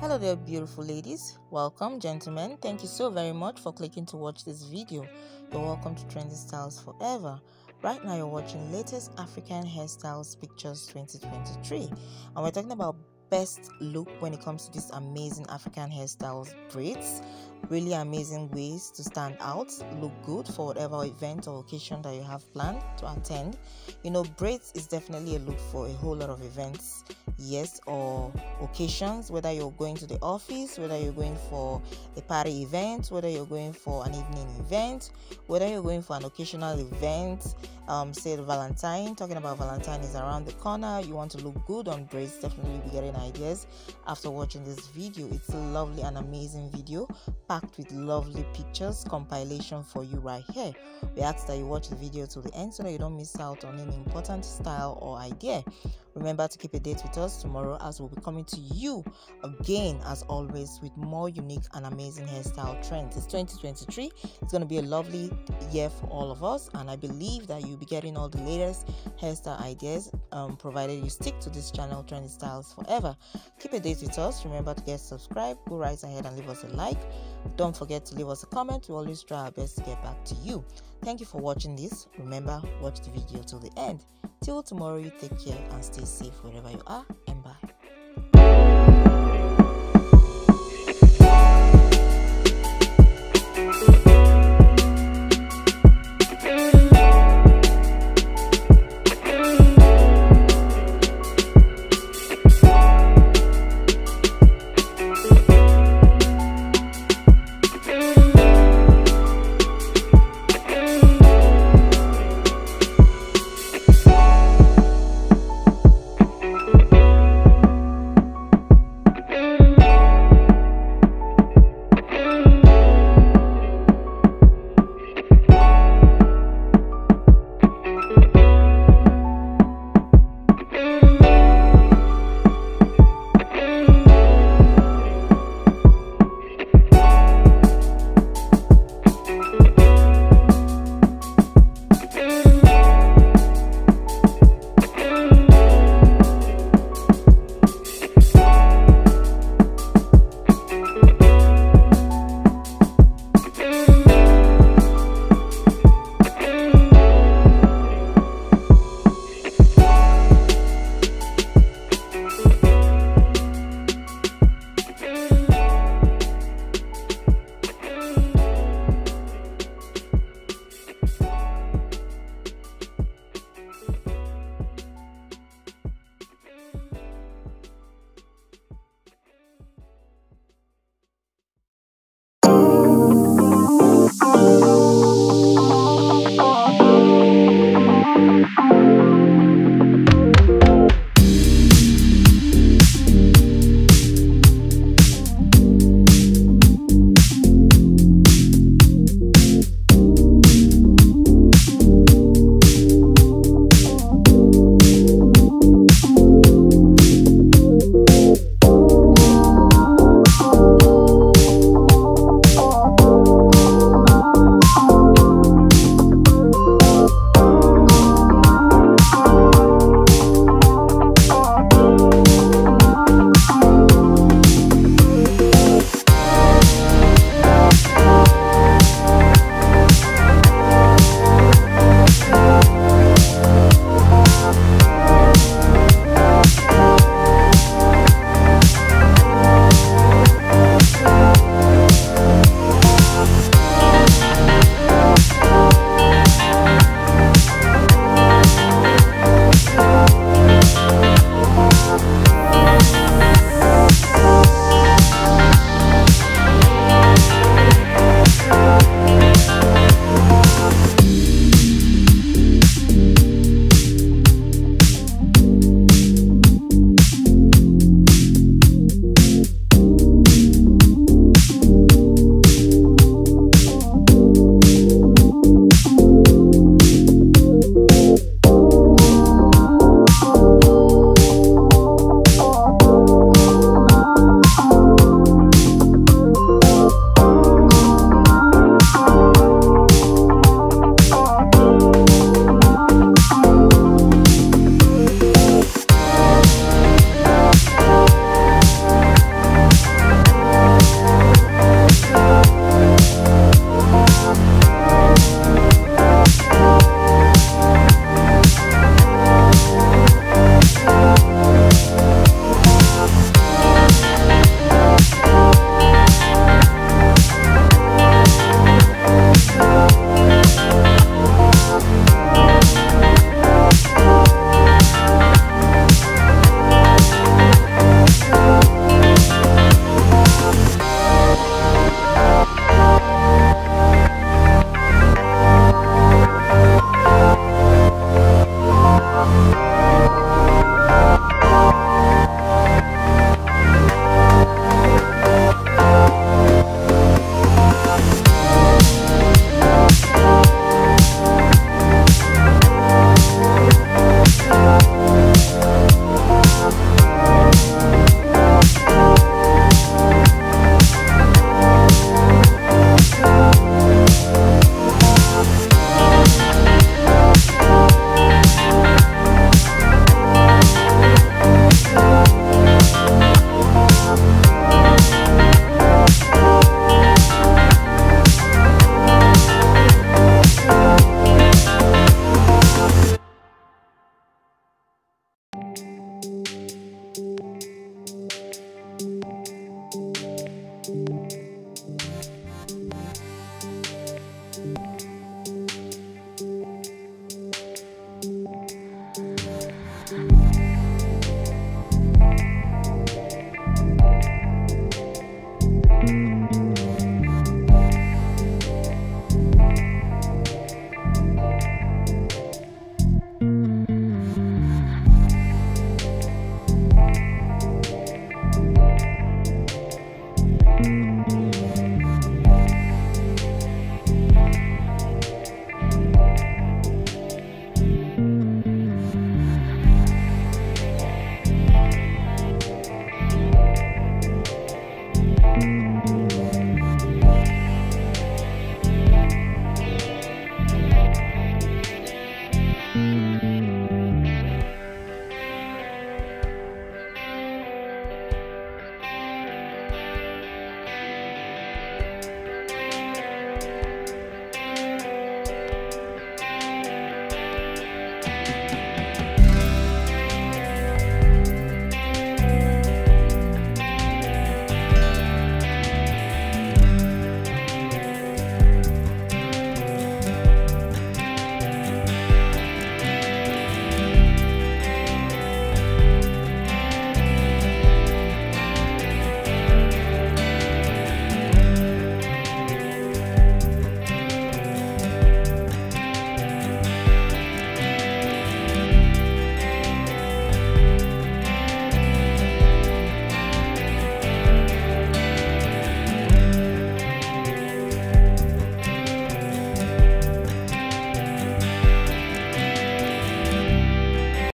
Hello there beautiful ladies, welcome gentlemen, thank you so very much for clicking to watch this video. You're welcome to Trendy Styles Forever. Right now you're watching latest African hairstyles pictures 2023 and we're talking about best look when it comes to these amazing African hairstyles braids. Really amazing ways to stand out, look good for whatever event or occasion that you have planned to attend. You know, braids is definitely a look for a whole lot of events, yes, or occasions, whether you're going to the office, whether you're going for a party event, whether you're going for an evening event, whether you're going for an occasional event, um, say Valentine, talking about Valentine is around the corner, you want to look good on braids, definitely be getting ideas after watching this video. It's a lovely and amazing video packed with lovely pictures compilation for you right here. We ask that you watch the video to the end so that you don't miss out on any important style or idea. Remember to keep a date with us tomorrow as we'll be coming to you again as always with more unique and amazing hairstyle trends. It's 2023. It's going to be a lovely year for all of us and I believe that you'll be getting all the latest hairstyle ideas um, provided you stick to this channel Trendy Styles forever. Keep a date with us. Remember to get subscribed. Go right ahead and leave us a like. Don't forget to leave us a comment. We always try our best to get back to you. Thank you for watching this. Remember, watch the video till the end. Till tomorrow, you take care and stay safe wherever you are.